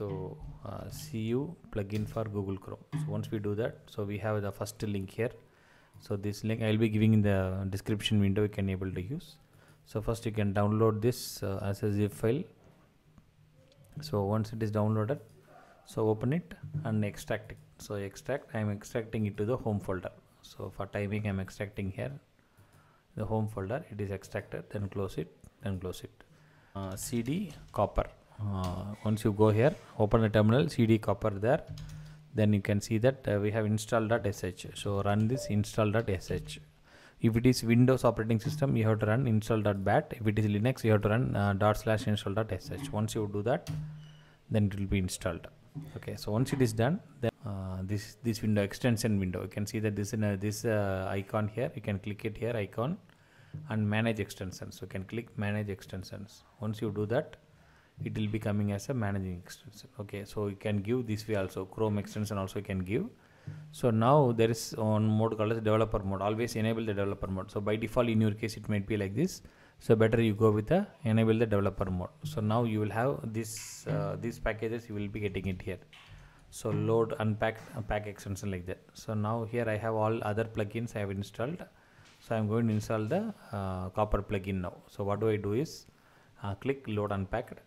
so uh, cu plugin for google chrome. So once we do that so we have the first link here. So this link i'll be giving in the description window you can able to use. So first you can download this uh, as a zip file. So once it is downloaded so open it and extract it. So extract i am extracting it to the home folder. So for timing i'm extracting here. The home folder it is extracted then close it then close it. Uh, cd copper uh, once you go here open the terminal cd copper there. Then you can see that uh, we have install.sh so run this install.sh if it is windows operating system you have to run install.bat if it is linux you have to run uh, dot slash install.sh once you do that then it will be installed. Okay so once it is done then uh, this this window extension window. You can see that this in a, this uh, icon here you can click it here icon and manage extensions. So you can click manage extensions. Once you do that it will be coming as a managing extension. Okay so you can give this way also chrome extension also you can give. So now there is on mode called as developer mode. Always enable the developer mode. So by default in your case it might be like this. So better you go with the enable the developer mode. So now you will have this uh, these packages you will be getting it here. So load unpack pack extension like that. So now here i have all other plugins i have installed. So i'm going to install the uh, copper plugin now. So what do i do is uh, click load unpacked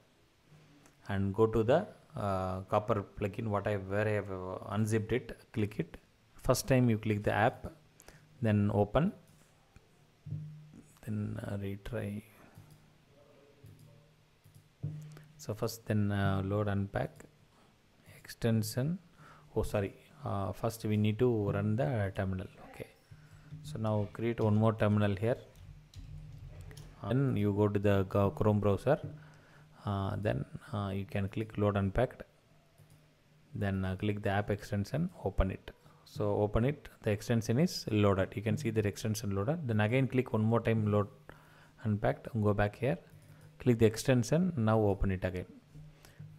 and go to the uh, copper plugin what I where I have unzipped it click it. First time you click the app then open. Then uh, retry. So first then uh, load unpack extension. Oh sorry. Uh, first we need to run the terminal. Okay. So now create one more terminal here. And you go to the chrome browser uh, then uh, you can click load unpacked. Then uh, click the app extension open it. So open it. The extension is loaded. You can see the extension loaded. Then again click one more time load unpacked go back here. Click the extension now open it again.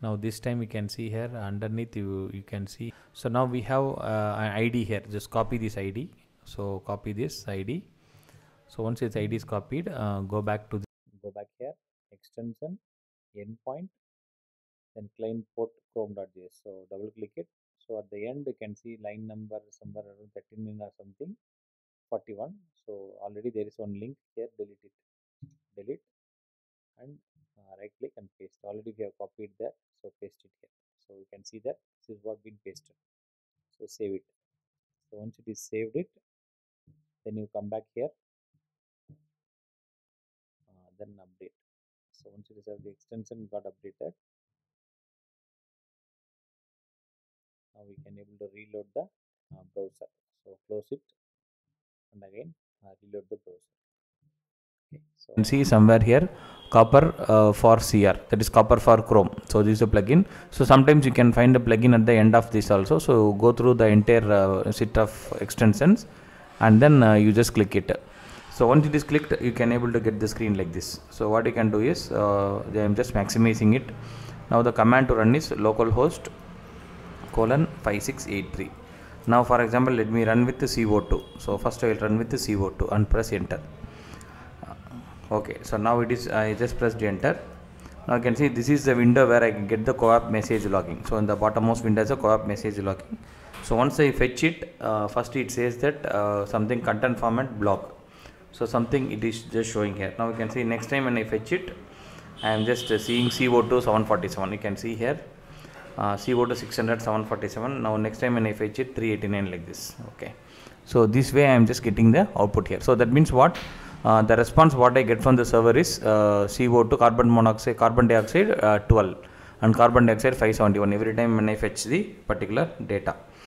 Now this time you can see here underneath you you can see. So now we have uh, an id here. Just copy this id so copy this id so once its id is copied uh, go back to the go back here. Extension endpoint then client port chrome.js so double click it. So at the end you can see line number somewhere around 13 or something 41 so already there is one link here delete it. Delete. And uh, right click and paste. Already we have copied that so paste it here. So you can see that this is what been pasted. So save it. So once it is saved it then you come back here. Uh, then update so once it is the extension got updated. Now we can able to reload the uh, browser. So close it. And again uh, reload the browser. Okay. So you can see somewhere here copper uh, for cr that is copper for chrome. So this is a plugin. So sometimes you can find a plugin at the end of this also. So go through the entire uh, set of extensions. And then uh, you just click it so once it is clicked you can able to get the screen like this. So what you can do is uh, i am just maximizing it. Now the command to run is localhost colon 5683 now for example let me run with the co2 so first i will run with the co2 and press enter. Okay so now it is i just pressed enter. Now you can see this is the window where i can get the CoAP message logging. So in the bottommost window is a CoAP message logging. So once i fetch it uh, first it says that uh, something content format block so something it is just showing here. Now you can see next time when i fetch it i am just seeing co2 747 you can see here. Uh, co2 600 747 now next time when i fetch it 389 like this. Okay. So this way i am just getting the output here. So that means what? Uh, the response what i get from the server is uh, co2 carbon monoxide carbon dioxide uh, 12 and carbon dioxide 571 every time when i fetch the particular data